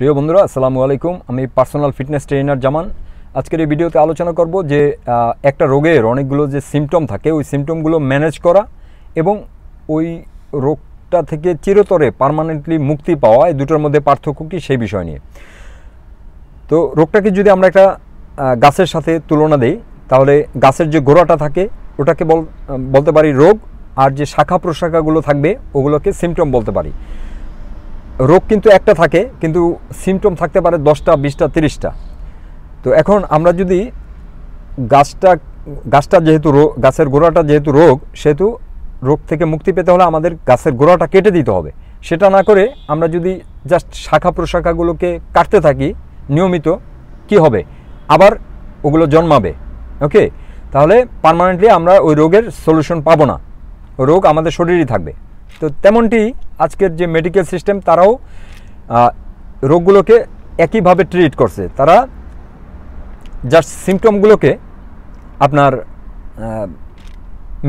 প্রিয় বন্ধুরা, আসসালামু আলাইকুম। আমি পার্সোনাল ফিটনেস ট্রেনার জামান। আজকের এই ভিডিওতে আলোচনা করব যে একটা রোগের অনেকগুলো যে সিমটম থাকে, ওই সিমটমগুলো ম্যানেজ করা এবং ওই রোগটা থেকে চিরতরে পার্মানেন্টলি মুক্তি পাওয়া, এই দুটোর মধ্যে পার্থক্য কী সেই বিষয় নিয়ে। তো রোগটাকে যদি আমরা একটা গাছের সাথে তুলনা দেই, তাহলে গাছের যে গোড়াটা থাকে, ওটাকে বল, বলতে পারি রোগ, আর যে শাখা প্রশাখাগুলো থাকবে, ওগুলোকে সিমটম বলতে পারি। রোগ কিন্তু একটা থাকে, কিন্তু সিমটম থাকতে পারে দশটা, বিশটা, তিরিশটা। তো এখন আমরা যদি গাছটা গাছটা যেহেতু রোগ গাছের গোড়াটা যেহেতু রোগ, সেহেতু রোগ থেকে মুক্তি পেতে হলে আমাদের গাছের গোড়াটা কেটে দিতে হবে। সেটা না করে আমরা যদি জাস্ট শাখা প্রশাখাগুলোকে কাটতে থাকি, নিয়মিত, কি হবে? আবার ওগুলো জন্মাবে ওকে তাহলে পার্মানেন্টলি আমরা ওই রোগের সলিউশন পাবো না। রোগ আমাদের শরীরই থাকবে। তো তেমনটি আজকের যে মেডিকেল সিস্টেম তারাও রোগগুলোকে একইভাবে ট্রিট করছে। তারা জাস্ট সিমটমগুলোকে আপনার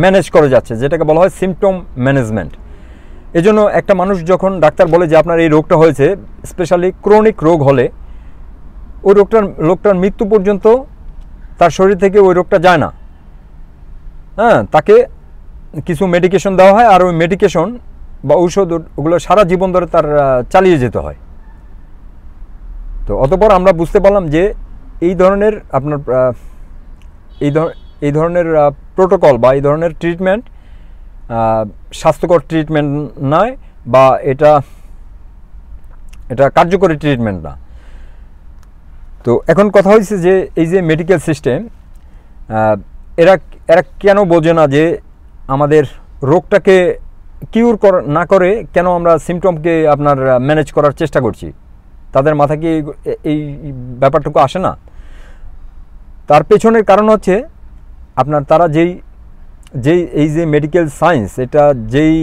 ম্যানেজ করে যাচ্ছে, যেটাকে বলা হয় সিমটম ম্যানেজমেন্ট এজন্য একটা মানুষ যখন ডাক্তার বলে যে আপনার এই রোগটা হয়েছে স্পেশালি ক্রনিক রোগ হলে, ওই রোগটার, লোকটার মৃত্যু পর্যন্ত তার শরীর থেকে ওই রোগটা যায় না। হ্যাঁ তাকে কিছু মেডিকেশন দেওয়া হয় আর ওই মেডিকেশন বা ঔষধ ওগুলো সারা জীবন ধরে তার চালিয়ে যেতে হয়। তো অতপর আমরা বুঝতে পারলাম যে এই ধরনের আপনার এই ধর এই ধরনের প্রোটোকল বা এই ধরনের ট্রিটমেন্ট স্বাস্থ্যকর ট্রিটমেন্ট নয় বা এটা এটা কার্যকরী ট্রিটমেন্ট না। তো এখন কথা হয়েছে যে এই যে মেডিকেল সিস্টেম এরা এরা কেন বোঝে না যে আমাদের রোগটাকে কিউর না করে কেন আমরা সিমটমকে আপনার ম্যানেজ করার চেষ্টা করছি? তাদের মাথা কি এই ব্যাপারটুকু আসে না? তার পেছনের কারণ হচ্ছে আপনার তারা যেই যেই, এই যে মেডিকেল সায়েন্স এটা যেই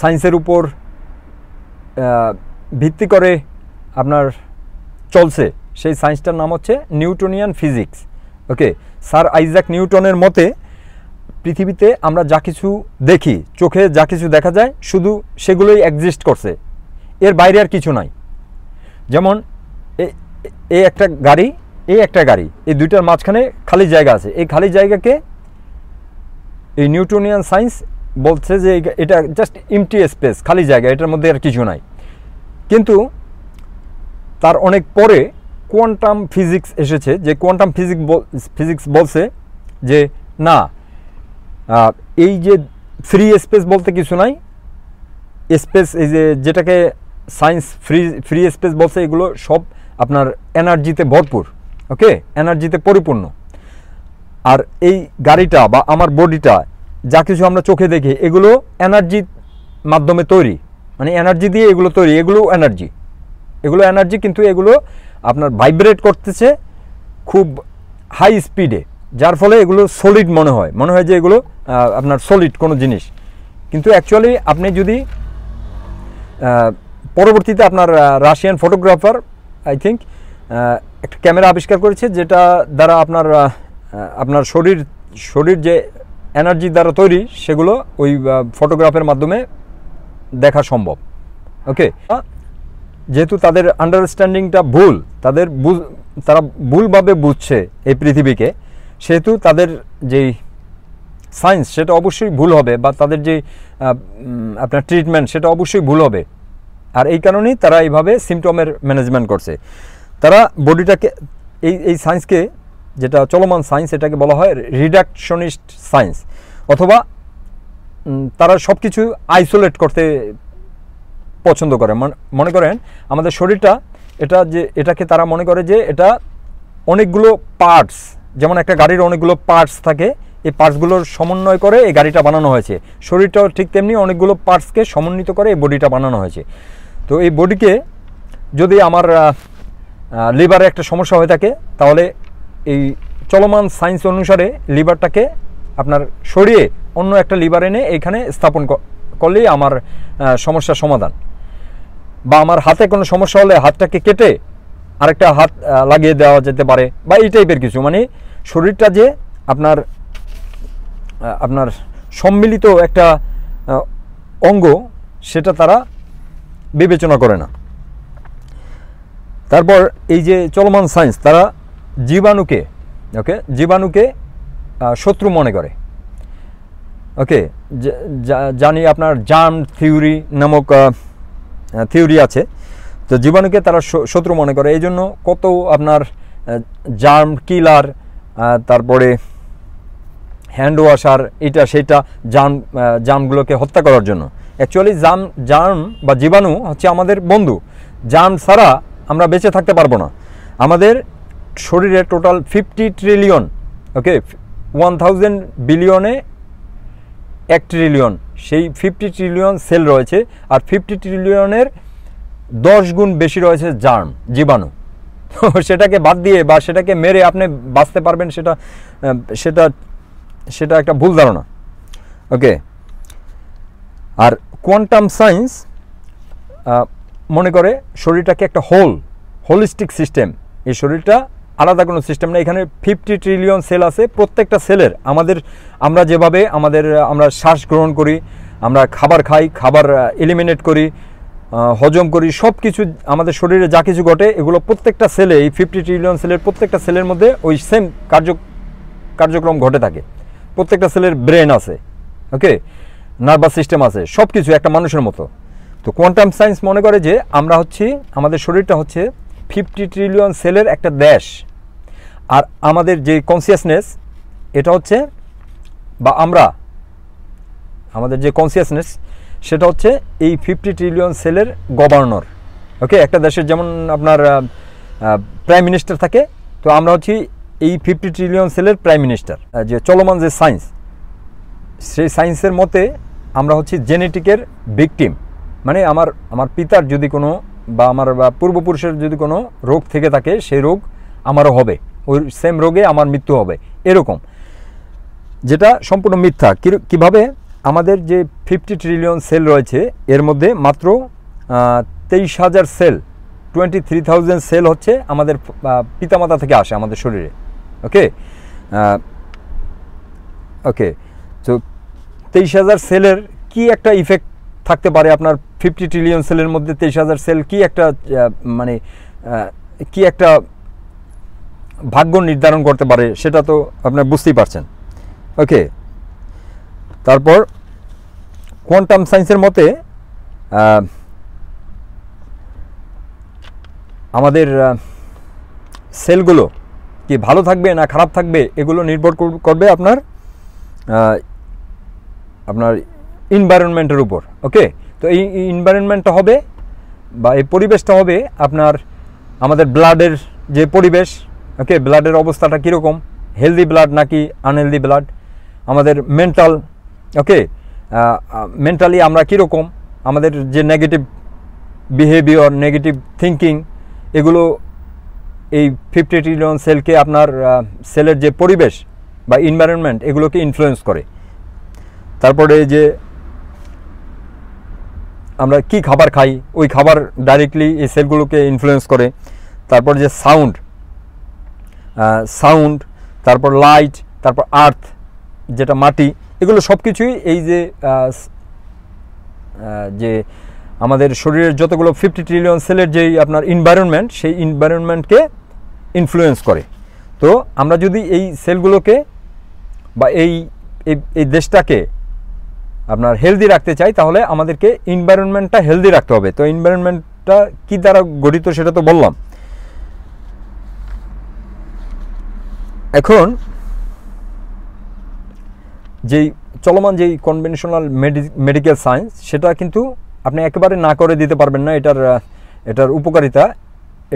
সায়েন্সের উপর ভিত্তি করে আপনার চলছে, সেই সায়েন্সটার নাম হচ্ছে Newtonian physics. Okay? Sir Isaac নিউটনের মতে পৃথিবীতে আমরা যা কিছু দেখি, চোখে যা কিছু দেখা যায়, শুধু সেগুলোই এক্সিস্ট করছে। এর বাইরে আর কিছু নাই। যেমন এই একটা গাড়ি, এই একটা গাড়ি, এই দুইটার মাঝখানে খালি জায়গা আছে। এই খালি জায়গাকে এই নিউটনিয়ান সায়েন্স বলছে যে এটা জাস্ট ইমটি স্পেস খালি জায়গা, এটার মধ্যে আর কিছু নাই। কিন্তু তার অনেক পরে কোয়ান্টাম ফিজিক্স এসেছে যে কোয়ান্টাম ফিজিক্স ফিজিক্স বলছে যে না এই যে ফ্রি স্পেস বলতে কিছু নাই। স্পেস এই যে যেটাকে সায়েন্স ফ্রি ফ্রি স্পেস বলছে, এগুলো সব আপনার এনার্জিতে ভরপুর ওকে এনার্জিতে পরিপূর্ণ। আর এই গাড়িটা বা আমার বডিটা যা কিছু আমরা চোখে দেখি, এগুলো এনার্জির মাধ্যমে তৈরি। মানে এনার্জি দিয়ে এগুলো তৈরি এগুলো এনার্জি এগুলো এনার্জি কিন্তু এগুলো আপনার ভাইব্রেট করতেছে খুব হাই স্পিডে যার ফলে এগুলো সলিড মনে হয়। মনে হয় যে এগুলো আপনার সলিড কোনো জিনিস। কিন্তু অ্যাকচুয়ালি আপনি যদি পরবর্তীতে আপনার রাশিয়ান ফটোগ্রাফার আই থিঙ্ক একটা ক্যামেরা আবিষ্কার করেছে যেটা দ্বারা আপনার আপনার শরীর শরীর যে এনার্জি দ্বারা তৈরি সেগুলো ওই ফটোগ্রাফের মাধ্যমে দেখা সম্ভব। ওকে যেহেতু তাদের আন্ডারস্ট্যান্ডিংটা ভুল, তাদের তারা ভুলভাবে বুঝছে এই পৃথিবীকে সেহেতু তাদের যেই সায়েন্স, সেটা অবশ্যই ভুল হবে বা তাদের যে আপনার ট্রিটমেন্ট, সেটা অবশ্যই ভুল হবে। আর এই কারণেই তারা এইভাবে সিমটমের ম্যানেজমেন্ট করছে। তারা বডিটাকে, এই এই সায়েন্সকে, যেটা চলমান সায়েন্স, এটাকে বলা হয় রিডাকশনিস্ট সায়েন্স, অথবা তারা সব কিছু আইসোলেট করতে পছন্দ করে। মন- করেন আমাদের শরীরটা, এটা যে, এটাকে তারা মনে করে যে, এটা অনেকগুলো পার্টস যেমন একটা গাড়ির অনেকগুলো পার্টস থাকে এই পার্টসগুলোর সমন্বয় করে এই গাড়িটা বানানো হয়েছে। শরীরটাও ঠিক তেমনি অনেকগুলো পার্টসকে সমন্বিত করে এই বডিটা বানানো হয়েছে। তো এই বডিকে যদি আমার লিভারে একটা সমস্যা হয়ে থাকে তাহলে এই চলমান সায়েন্স অনুসারে লিভারটাকে আপনার সরিয়ে অন্য একটা লিভার এনে এখানে স্থাপন করলেই আমার আহ, সমস্যার সমাধান। বা আমার হাতে কোনো সমস্যা হলে হাতটাকে কেটে আরেকটা হাত লাগিয়ে দেওয়া যেতে পারে বা এই টাইপের কিছু। মানে শরীরটা যে আপনার আপনার সম্মিলিত একটা অঙ্গ, সেটা তারা বিবেচনা করে না। তারপর এই যে চলমান সায়েন্স তারা জীবাণুকে ওকে জীবাণুকে শত্রু মনে করে। ওকে জানি আপনার জার্ম থিওরি নামক থিওরি আছে। তো জীবাণুকে তারা শত্রু মনে করে। এই জন্য কত আপনার জার্ম কিলার তারপরে হ্যান্ড ওয়াশার, এটা সেটা জার্ম জার্মগুলোকে হত্যা করার জন্য। অ্যাকচুয়ালি জার্ম জার্ম বা জীবাণু হচ্ছে আমাদের বন্ধু। জার্ম ছাড়া আমরা বেঁচে থাকতে পারব না। আমাদের শরীরে total fifty trillion okay one thousand বিলিয়নে এক ট্রিলিয়ন সেই ফিফটি ট্রিলিয়ন সেল রয়েছে, আর ফিফটি ট্রিলিয়নের দশ গুণ বেশি রয়েছে জার্ম, জীবাণু। সেটাকে বাদ দিয়ে বা সেটাকে মেরে আপনি বাঁচতে পারবেন সেটা সেটা সেটা একটা ভুল ধারণা। ওকে। আর কোয়ান্টাম সায়েন্স মনে করে শরীরটাকে একটা হোল, হোলিস্টিক সিস্টেম। এই শরীরটা আলাদা কোনো সিস্টেম না। এখানে ফিফটি ট্রিলিয়ন সেল আছে। প্রত্যেকটা সেলের আমাদের, আমরা যেভাবে আমাদের, আমরা শ্বাস গ্রহণ করি, আমরা খাবার খাই, খাবার এলিমিনেট করি হজম করি সব কিছু আমাদের শরীরে যা কিছু ঘটে, এগুলো প্রত্যেকটা সেলে এই ফিফটি ট্রিলিয়ন সেলের প্রত্যেকটা সেলের মধ্যে ওই সেম কার্য কার্যক্রম ঘটে থাকে। প্রত্যেকটা সেলের ব্রেন আছে ওকে নার্ভাস সিস্টেম আছে সব কিছু একটা মানুষের মতো। তো কোয়ান্টাম সায়েন্স মনে করে যে আমরা হচ্ছি, আমাদের শরীরটা হচ্ছে ফিফটি ট্রিলিয়ন সেলের একটা দেশ। আর আমাদের যে কনসিয়াসনেস এটা হচ্ছে বা আমরা, আমাদের যে কনসিয়াসনেস সেটা হচ্ছে এই ফিফটি ট্রিলিয়ন সেলের গভর্নর ওকে একটা দেশের যেমন আপনার প্রাইম মিনিস্টার থাকে, তো আমরা হচ্ছি এই ফিফটি ট্রিলিয়ন সেলের প্রাইম মিনিস্টার যে চলমান যে সায়েন্স সেই সায়েন্সের মতে আমরা হচ্ছি জেনেটিকের ভিকটিম মানে আমার আমার পিতার যদি কোনো বা আমার, বা পূর্বপুরুষের যদি কোনো রোগ থেকে থাকে, সেই রোগ আমারও হবে। ওই সেম রোগে আমার মৃত্যু হবে। এরকম। যেটা সম্পূর্ণ মিথ্যা। কীভাবে আমাদের যে ফিফটি ট্রিলিয়ন সেল রয়েছে, এর মধ্যে মাত্র তেইশ হাজার cell twenty three thousand cell হচ্ছে আমাদের পিতামাতা থেকে আসে আমাদের শরীরে। ওকে? ওকে। তো তেইশ হাজার সেলের কি একটা ইফেক্ট থাকতে পারে আপনার ফিফটি ট্রিলিয়ন সেলের মধ্যে তেইশ হাজার সেল কি একটা মানে কি একটা ভাগ্য নির্ধারণ করতে পারে সেটা তো আপনার বুঝতেই পারছেন। ওকে? তারপর কোয়ান্টাম সায়েন্সের মতে আমাদের সেলগুলো কি ভালো থাকবে না খারাপ থাকবে এগুলো নির্ভর কর- করবে আপনার আপনার ইনভায়রনমেন্টের উপর ওকে তো এই ইনভায়রনমেন্টটা হবে বা এই পরিবেশটা হবে আপনার আমাদের ব্লাডের যে পরিবেশ ওকে ব্লাডের অবস্থাটা কীরকম? হেলদি ব্লাড নাকি আনহেলদি ব্লাড আমাদের মেন্টাল ওকে মেন্টালি আমরা কীরকম? আমাদের যে নেগেটিভ বিহেভিয়র নেগেটিভ থিঙ্কিং এগুলো এই ফিফটি ট্রিলিয়ন সেলকে আপনার সেলের যে পরিবেশ বা ইনভায়রনমেন্ট এগুলোকে ইনফ্লুয়েন্স করে। তারপরে যে আমরা কি খাবার খাই, ওই খাবার ডাইরেক্টলি এই সেলগুলোকে ইনফ্লুয়েন্স করে। তারপর যে সাউন্ড সাউন্ড তারপর লাইট তারপর আর্থ যেটা মাটি এগুলো সব কিছুই এই যে যে আমাদের শরীরের যতগুলো ফিফটি ট্রিলিয়ন সেলের যেই আপনার ইনভায়রনমেন্ট সেই ইনভায়রনমেন্টকে ইনফ্লুয়েন্স করে। তো আমরা যদি এই সেলগুলোকে বা এই, এই- দেশটাকে আপনার হেলদি রাখতে চাই, তাহলে আমাদেরকে এনভায়রনমেন্টটা হেলদি রাখতে হবে। তো এনভায়রনমেন্টটা কি দ্বারা গঠিত সেটা তো বললাম। এখন যেই চলমান যেই কনভেনশনাল মেডিকেল সায়েন্স সেটা কিন্তু আপনি একেবারে না করে দিতে পারবেন না, এটার এটার উপকারিতা।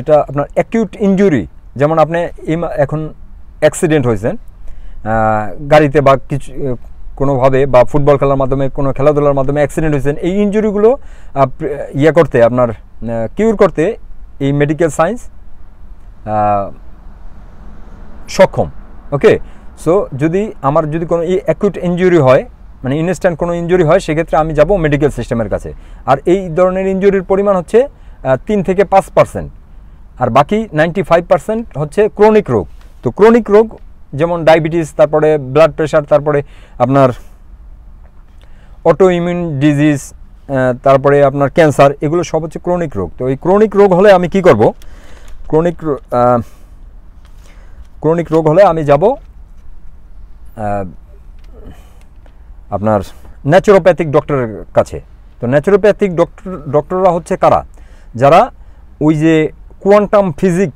এটা আপনার অ্যাকিউট ইনজুরি যেমন আপনি এখন অ্যাক্সিডেন্ট হয়েছেন গাড়িতে বা কিছু কোনোভাবে বা ফুটবল খেলার মাধ্যমে, কোনো খেলাধুলার মাধ্যমে অ্যাক্সিডেন্ট হয়েছেন, এই ইঞ্জুরিগুলো ইয়ে করতে, আপনার কিউর করতে এই মেডিকেল সায়েন্স সক্ষম ওকে সো যদি আমার যদি কোনো অ্যাকুট ইনজুরি হয় মানে ইনস্ট্যান্ট কোনো ইনজুরি হয়, সেক্ষেত্রে আমি যাব মেডিকেল সিস্টেমের কাছে। আর এই ধরনের ইনজুরির পরিমাণ হচ্ছে তিন থেকে পাঁচ পার্সেন্ট আর বাকি নাইনটি ফাইভ পার্সেন্ট হচ্ছে ক্রনিক রোগ। তো ক্রনিক রোগ, যেমন ডায়াবেটিস তারপরে ব্লাড প্রেশার তারপরে আপনার অটো ইমিউন ডিজিজ তারপরে আপনার ক্যান্সার এগুলো সব হচ্ছে ক্রনিক রোগ। তো এই ক্রনিক রোগ হলে আমি কি করব? ক্রনিক ক্রনিক রোগ হলে আমি যাব আপনার ন্যাচুরোপ্যাথিক ডক্টরের কাছে। তো ন্যাচুরোপ্যাথিক ডক্টর ডক্টররা হচ্ছে কারা? যারা ওই যে কোয়ান্টাম ফিজিক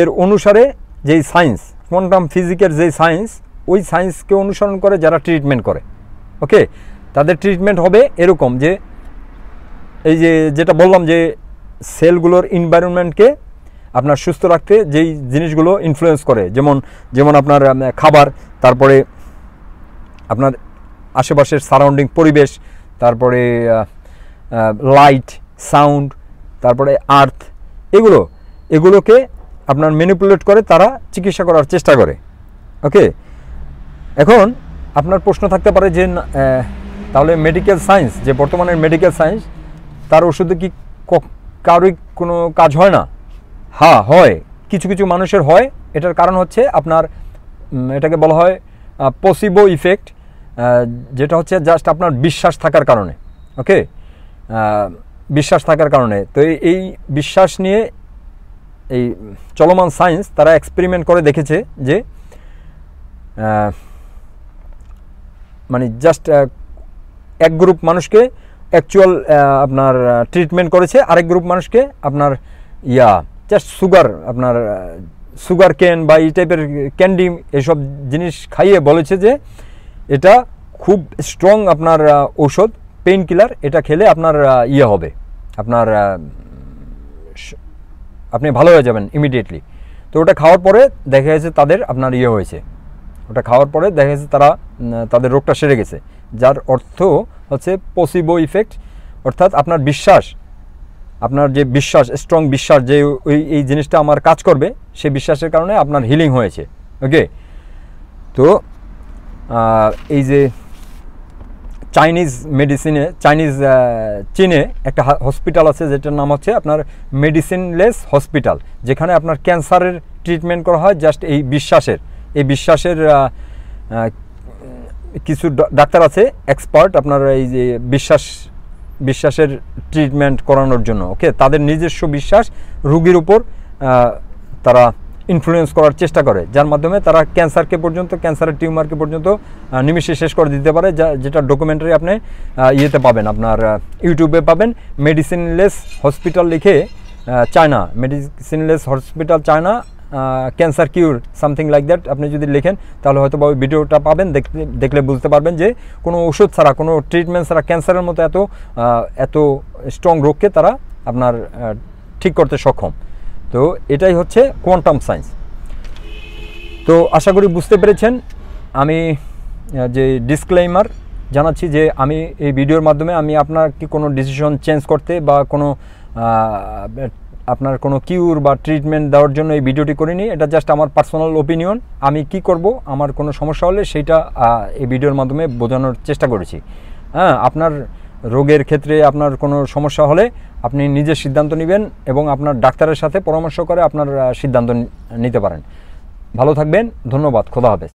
এর অনুসারে যেই সায়েন্স কোয়ান্টাম ফিজিকের যেই সায়েন্স ওই সায়েন্সকে অনুসরণ করে যারা ট্রিটমেন্ট করে। ওকে? তাদের ট্রিটমেন্ট হবে এরকম যে, এই যে যেটা বললাম যে সেলগুলোর এনভায়রনমেন্টকে আপনার সুস্থ রাখতে যেই জিনিসগুলো ইনফ্লুয়েন্স করে, যেমন যেমন আপনার খাবার তারপরে আপনার আশেপাশের সারাউন্ডিং পরিবেশ, তারপরে লাইট সাউন্ড তারপরে আর্থ এগুলো, এগুলোকে আপনার ম্যানিপুলেট করে, তারা চিকিৎসা করার চেষ্টা করে। ওকে এখন আপনার প্রশ্ন থাকতে পারে যে তাহলে মেডিকেল সায়েন্স যে বর্তমানের মেডিকেল সায়েন্স তার ওষুধে কি, কারোই কোনো কাজ হয় না? হ্যাঁ হয়। কিছু কিছু মানুষের হয়। এটার কারণ হচ্ছে আপনার এটাকে বলা হয় পসিবো ইফেক্ট যেটা হচ্ছে জাস্ট আপনার বিশ্বাস থাকার কারণে ওকে বিশ্বাস থাকার কারণে। তো এই- বিশ্বাস নিয়ে এই চলমান সায়েন্স তারা এক্সপেরিমেন্ট করে দেখেছে যে মানে জাস্ট এক গ্রুপ মানুষকে অ্যাকচুয়াল আপনার ট্রিটমেন্ট করেছে, আরেক গ্রুপ মানুষকে আপনার ইয়া জাস্ট সুগার আপনার সুগার ক্যান বা এই টাইপের ক্যান্ডি এসব জিনিস খাইয়ে বলেছে যে এটা খুব স্ট্রং আপনার ঔষধ পেইন কিলার এটা খেলে আপনার ইয়ে হবে। আপনার আপনি ভালো হয়ে যাবেন ইমিডিয়েটলি তো ওটা খাওয়ার পরে দেখা গেছে তাদের আপনার ইয়ে হয়েছে। ওটা খাওয়ার পরে দেখা গেছে তারা তাদের রোগটা সেরে গেছে। যার অর্থ হচ্ছে পসিবো ইফেক্ট অর্থাৎ আপনার বিশ্বাস, আপনার যে বিশ্বাস স্ট্রং বিশ্বাস যে ওই, এই জিনিসটা আমার কাজ করবে সেই বিশ্বাসের কারণে আপনার হিলিং হয়েছে। ওকে তো এই যে চাইনিজ মেডিসিনে চাইনিজ চীনে একটা হসপিটাল আছে যেটার নাম হচ্ছে আপনার মেডিসিনলেস হসপিটাল যেখানে আপনার ক্যান্সারের ট্রিটমেন্ট করা হয় জাস্ট এই বিশ্বাসের। এই বিশ্বাসের কিছু ডাক্তার আছে এক্সপার্ট আপনার এই যে বিশ্বাস, বিশ্বাসের ট্রিটমেন্ট করানোর জন্য ওকে তাদের নিজস্ব বিশ্বাস রুগীর উপর তারা ইনফ্লুয়েন্স করার চেষ্টা করে, যার মাধ্যমে তারা ক্যান্সারকে পর্যন্ত ক্যান্সারের টিউমারকে পর্যন্ত নিমিষে শেষ করে দিতে পারে, যা, যেটা ডকুমেন্টারি আপনি ইয়েতে পাবেন, আপনার ইউটিউবে পাবেন মেডিসিনলেস হসপিটাল লিখে China medicineless hospital China cancer cure something like that আপনি যদি লেখেন, তাহলে হয়তো বা ওই ভিডিওটা পাবেন, দেখতে, দেখলে বুঝতে পারবেন যে কোনো ওষুধ ছাড়া, কোনো ট্রিটমেন্ট ছাড়া ক্যান্সারের মতো এত এত স্ট্রং রোগকে তারা আপনার ঠিক করতে সক্ষম। তো এটাই হচ্ছে কোয়ান্টাম সায়েন্স তো আশা করি বুঝতে পেরেছেন, আমি যে ডিসক্লেইমার জানাচ্ছি যে আমি এই ভিডিওর মাধ্যমে আমি আপনার কি কোনো ডিসিশন চেঞ্জ করতে বা কোনো আপনার কোনো কিউর বা ট্রিটমেন্ট দেওয়ার জন্য এই ভিডিওটি করিনি, এটা জাস্ট আমার পার্সোনাল ওপিনিয়ন আমি কি করব, আমার কোনো সমস্যা হলে সেইটা এই ভিডিওর মাধ্যমে বোঝানোর চেষ্টা করেছি। হ্যাঁ আপনার রোগের ক্ষেত্রে আপনার কোনো সমস্যা হলে আপনি নিজে সিদ্ধান্ত নেবেন এবং আপনার ডাক্তারের সাথে পরামর্শ করে আপনার সিদ্ধান্ত নিতে পারেন। ভালো থাকবেন, ধন্যবাদ, খোদা হাফেজ।